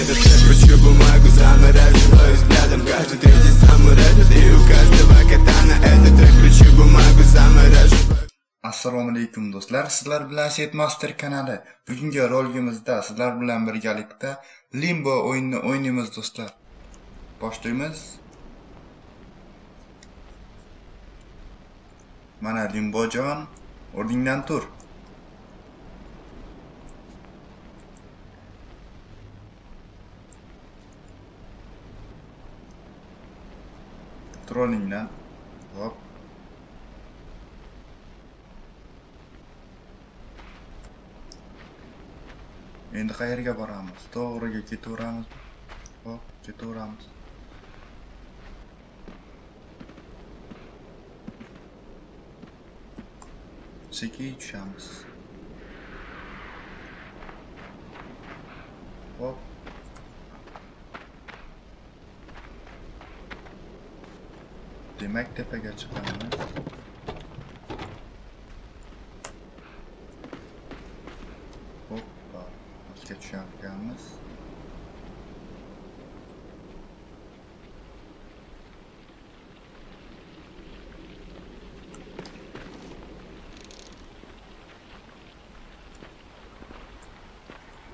этот трек Прочью бумагу, замораживаю взглядом Каждый третий самурай и у каждого катана Этот трек Прочью бумагу, замораживаю assalomu alaykum do'stlar sizlar bilan setmaster kanali bugungi roligimizda sizlar bilan birgalikda limbo o'yinini o'ynaymiz do'stlar boshlaymiz mana limbojon o'rningdan tur tur o'rningdan hop. Endi qayerga boramiz? To'g'riga ketaveramiz. Hop ketaveramiz. Sekin tushamiz hop. Demek tepeye çıkamıyoruz. Hoppa. Nasıl geçiyor yalnız?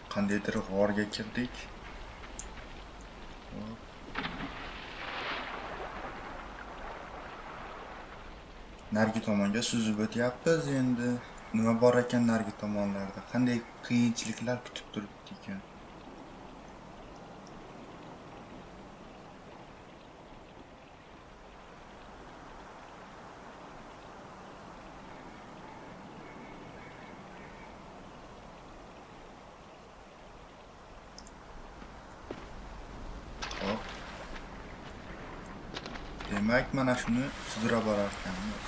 Qandaydir g'orga kirdik. Narigi tomonga suzib o'tyapmiz endi. Nima bor ekan narigi tomonlarda? Qanday qiyinchiliklar kutib turibdi ekan? Demak mana shuni sudira borarkanmiz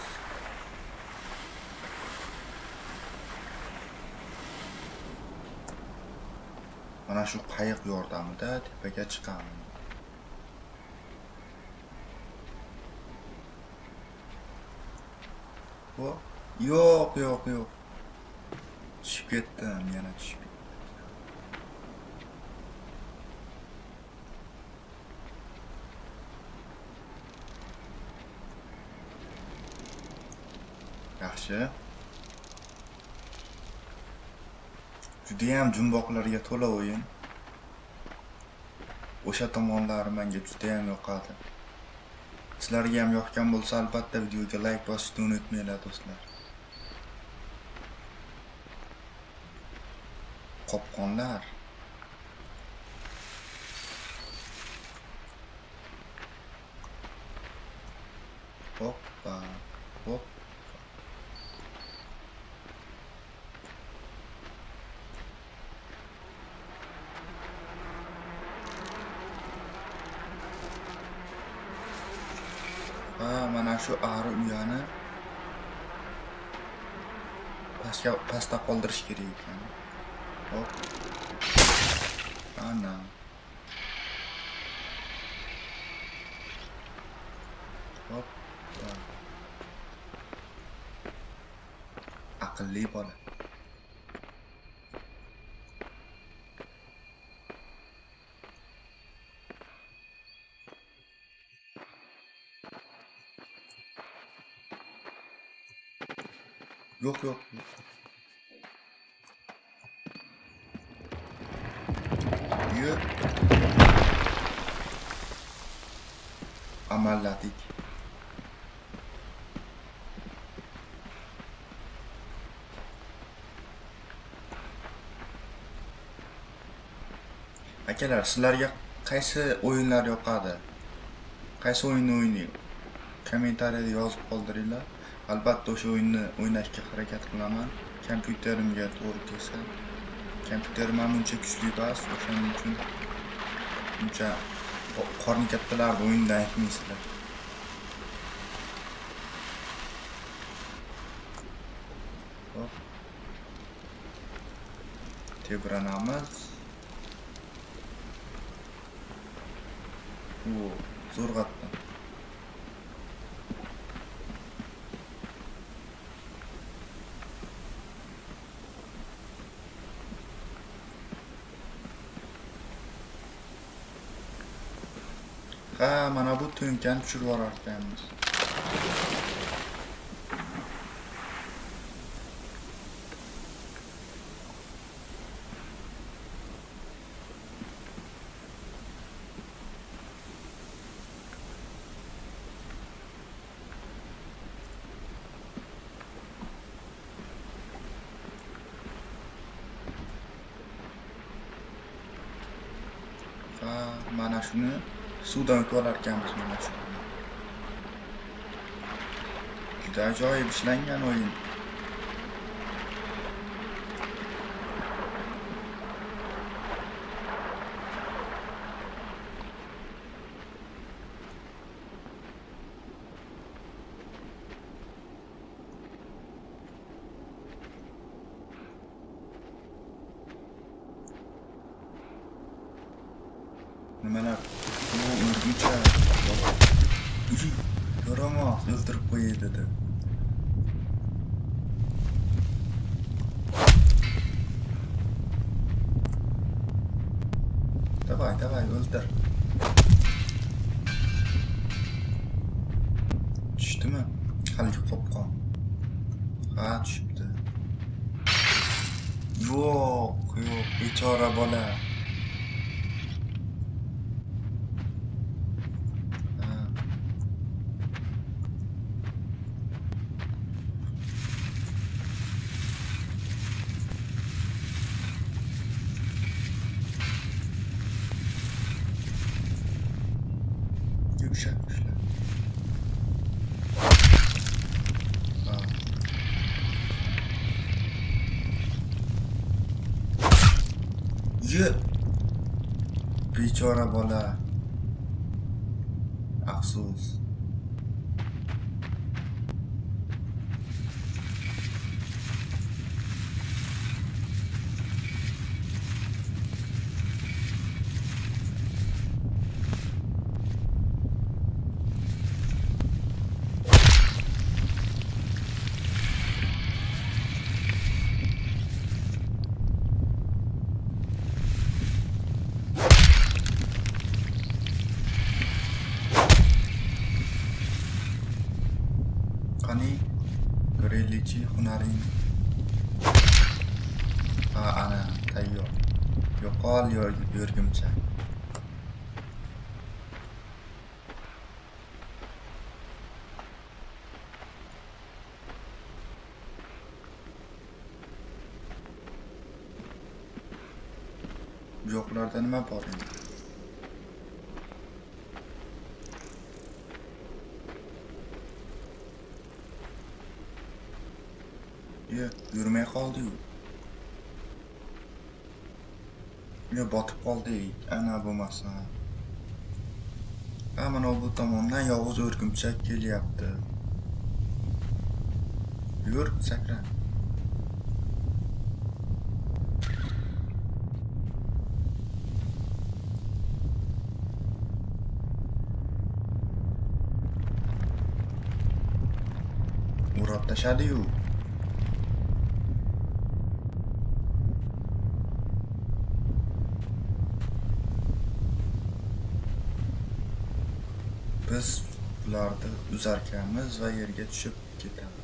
mana shu qayiq yordamida tepaga chiqamiz Hop. yo'q yo'q yo'q tushib ketdim yaxshi judayam jumboqlarga to'la o'yin. O'sha tomonlari menga judayam yoqadi. Sizlarga ham yoqgan bo'lsa albatta videoga layk bosishni unutmanglar do'stlar. Qopqonlar. Hoppa hoppa ha mana shu ari uyani pastga pastda qoldirish kerak ekan. Hop ana. Hop aqlli bola. Yo'q yo'q yo'q yur amalladik akalar sizlarga qaysi o'yinlar yoqadi? Qaysi o'yinni o'ynaysiz? kommentariyada yozib qoldiringlar. Albatta o'sha o'yinni o'ynashga harakat qilaman. Kompyuterimga to'g'ri kelsa kompyuterim ham uncha kuchli emas o'shaning uchun uncha qorni kattalarni o'yinini aytmaysizlar. Hop tebranamiz. U zo'rg'atdi Dön gelip şur var artık yalnız. mana shuni suvdan ko'rarkanmiz mana shu. Juda ajoyib ishlangan o'yin. давай давай o'ldir tushdimi haligi qopqon ha tushibdi yo'q yo'q bechora bola Ha. یه بیچاره بالا. افسوس. Yo'qol yo- yo'rgimchak bu yoqlarda nima bor endi yurmay qoldi-yu. Yo, botib qoldik. Ana bo'lmasa. Ha, mana bu tomondan yovuz o'rgimchak kelyapti. Yur, sakra. Urab tashadi-yu. Ularni uzarkanmiz va yerga tushib ketadi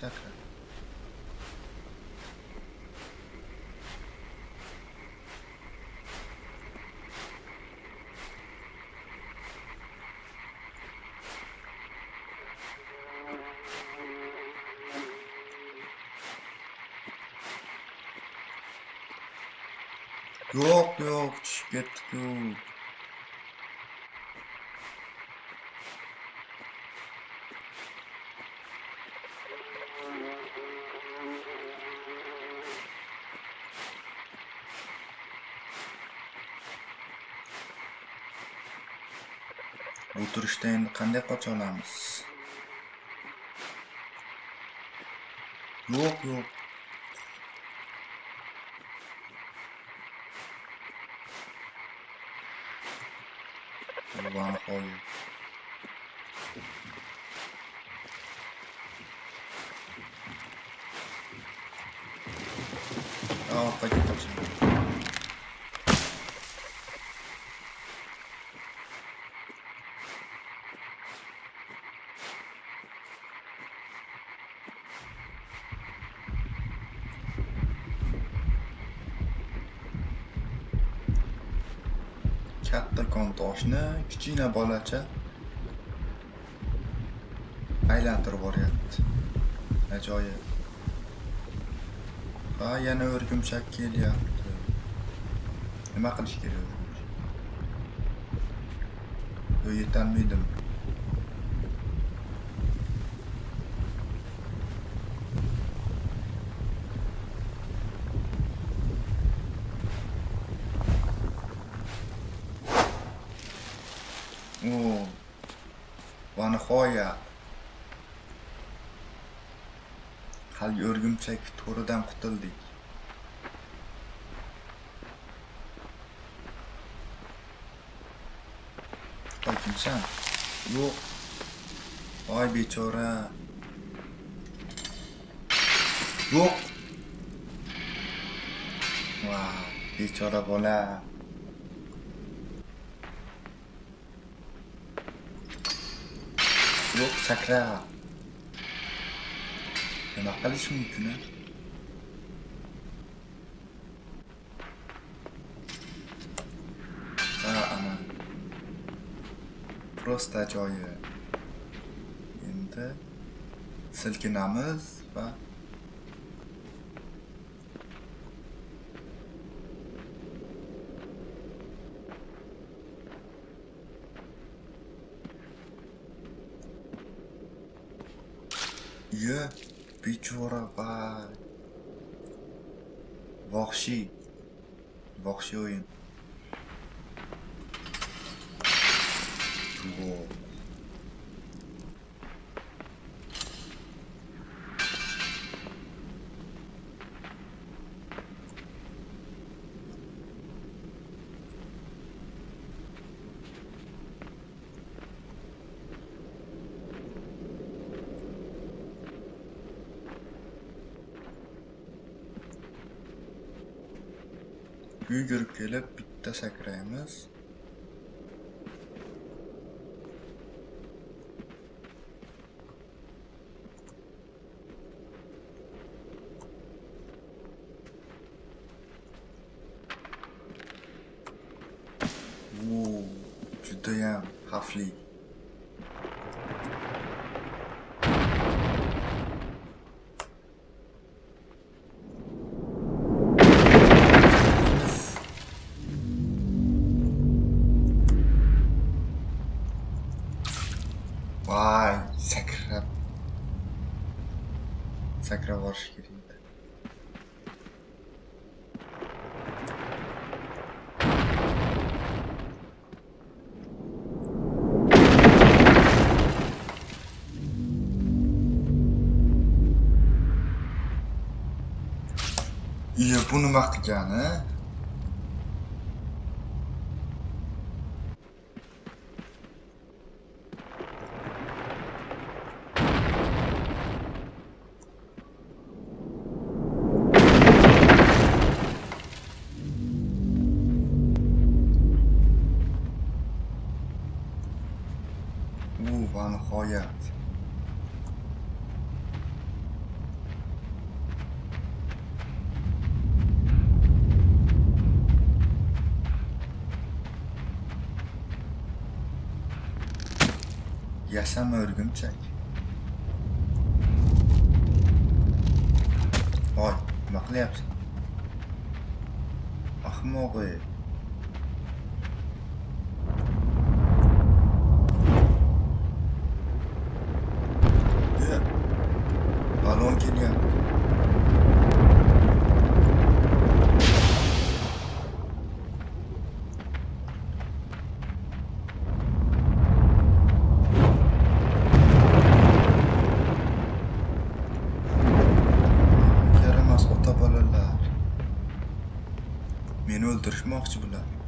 sakra yo'q yo'q tushib ketdik-ku endi qanday qocha olamiz? Yo'q yo'q. 嗯。Kattakon toshni kichkina bolacha aylantirib boryapti. Ajoyib. Va yana o'rgimchak kelyapti. Nima qilish kerak o'rgimchak? Yo yetolmaydimi o va nihoya haligi o'rgimchak to'ridan qutuldik voy kimsan yo'q voy bechora yo'q vau bechora bola yok sakra. Nima qilish mumkin a? ha Prosta просто ajoyib endi silkinamiz va Gdzie bichurabay? Vahşi. Vahşi oyun. Wow. Büyü görüp gelip bitti. Ay sakra. Sakra var gibi. Yapını bakacağını Yasama o'rgimchak. Voy, nima qilyapsan? Ahmoq ey. Meni o'ldirishmoqchi bular.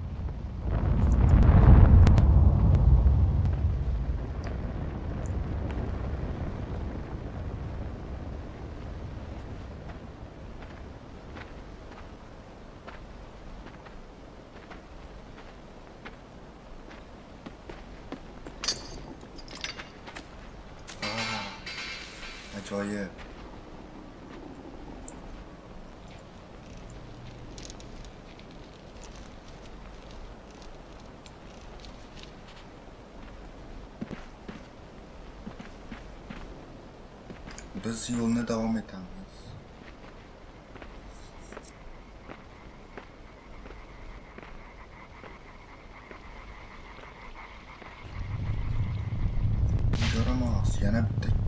Burası yoluna devam eden. Göremez. Yine bittik.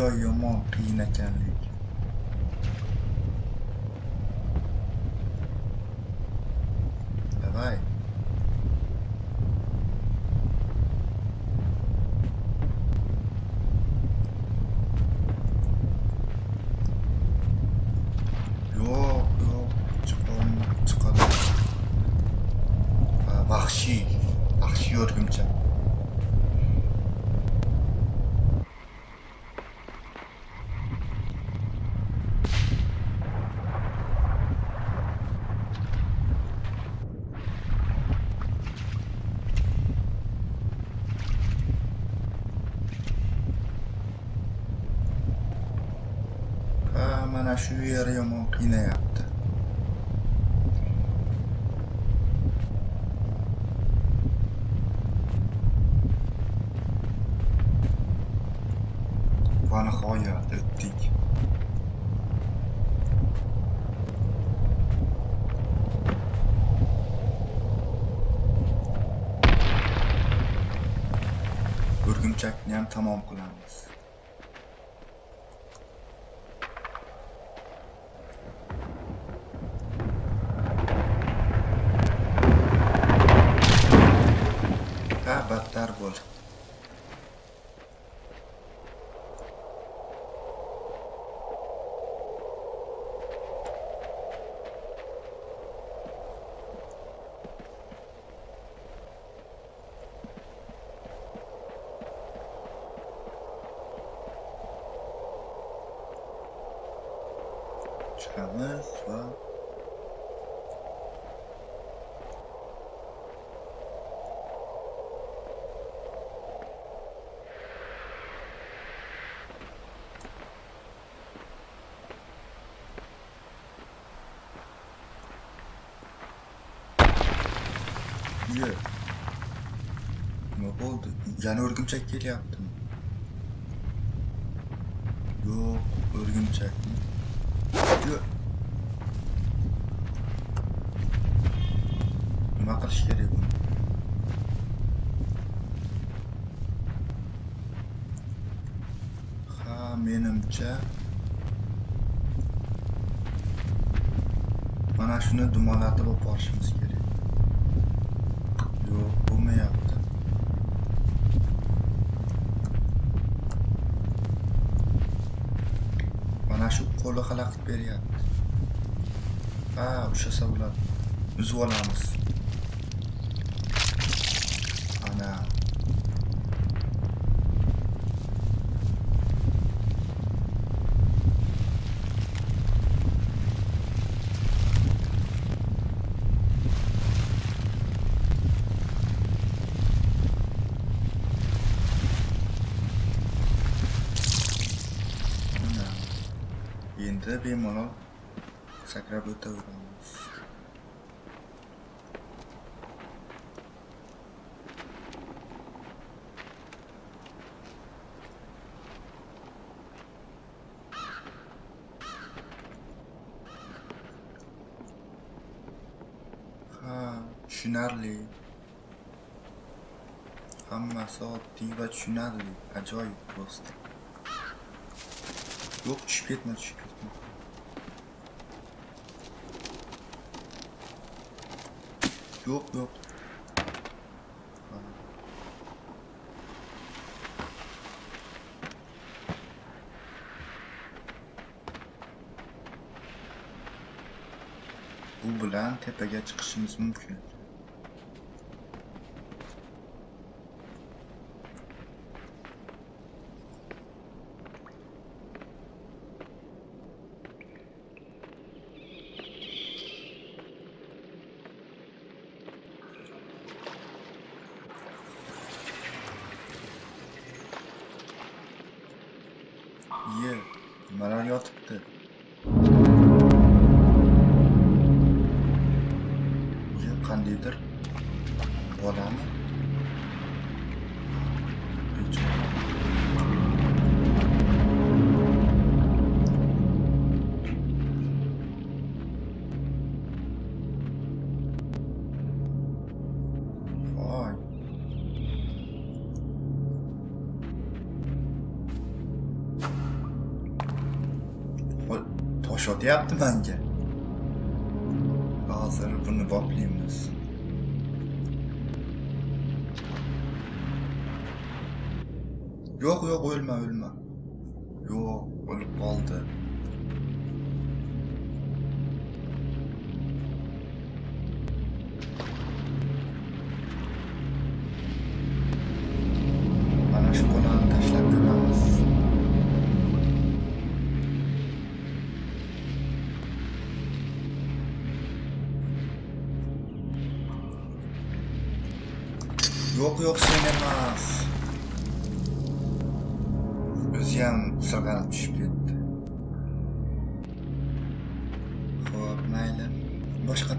enjoy your mom, Tina naturally. şunu yarıyorum yine yaptı. Ve nihayet ettik. Örgümçakni ham tamom qilamiz. çıkarma. Bak. Niye? Ne oldu? Yani örgümcek gel yaptım. Yok örgümcek mi? Mana shuni dumalatib olib borishimiz kerak. Yo'q, bo'lmayapti. Mana shu qo'li xalaqit beryapti. Ha, ushlasa bo'ladi. Uzib olamiz. Ana. Endi bemalol sakrab o'taveramiz. Ha, tushunarli. Hammasi oddiy va tushunarli. Ajoyib просто. Tushib ketma, tushib ketma. Yo'q. Ha. Bu bilan tepaga chiqishimiz mumkin. 要怎么？shot yaptı bence. Bazıları bunu boplayayım diyorsun. Yok yok ölme ölme. Yok ölüp kaldı. Sen emas o'ziyam tushib ketdi ho'p mayli boshqa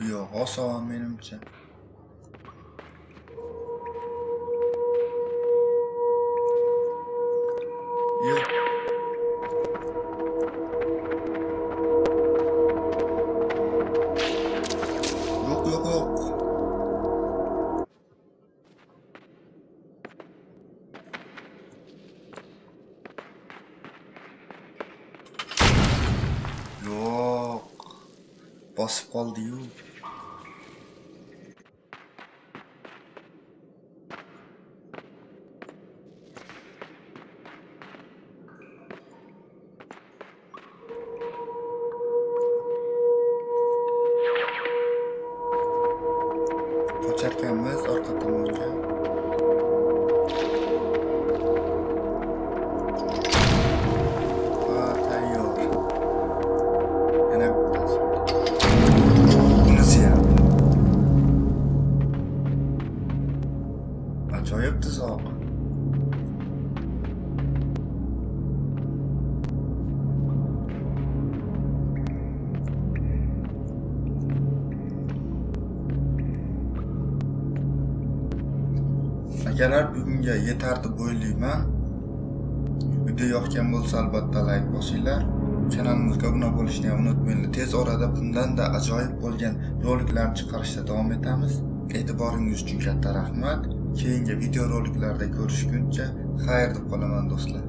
Ya Hasan benimki. Ya. Yok yok yok. Yok. Basıp kaldı yok. Akalar bugunga yetar deb o'ylayman. Video yoqgan bo'lsa albatta layk bosinglar. Kanalimizga obuna bo'lishni ham unutmanglar. Tez orada bundanda ajoyib bo'lgan roliklarni chiqarishda davom etamiz. E'tiboringiz uchun katta rahmat. Keyingi videoroliklarda ko'rishguncha xayr deb qolaman do'stlar.